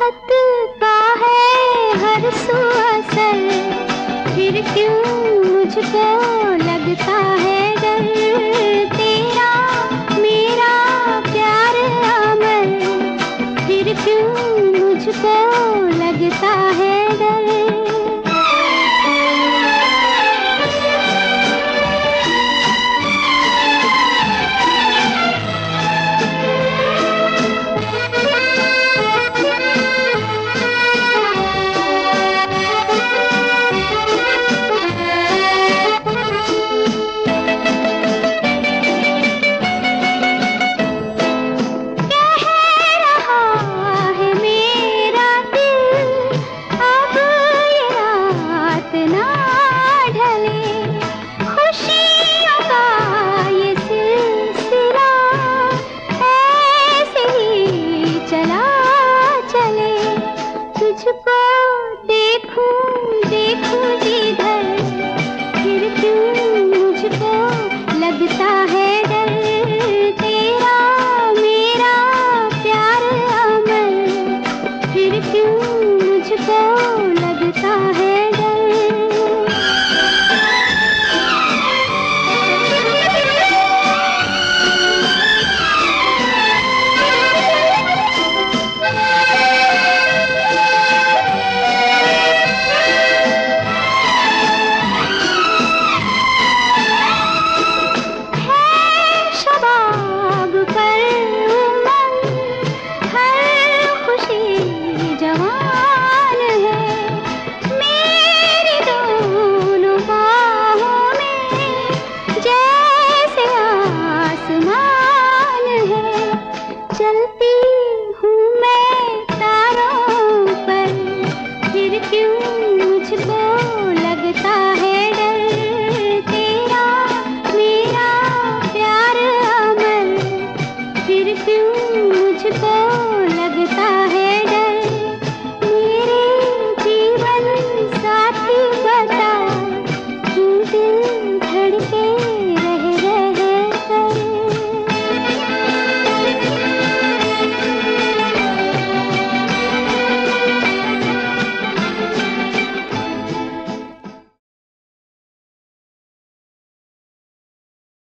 चाहत का है हर सू असर फिर क्यों मुझको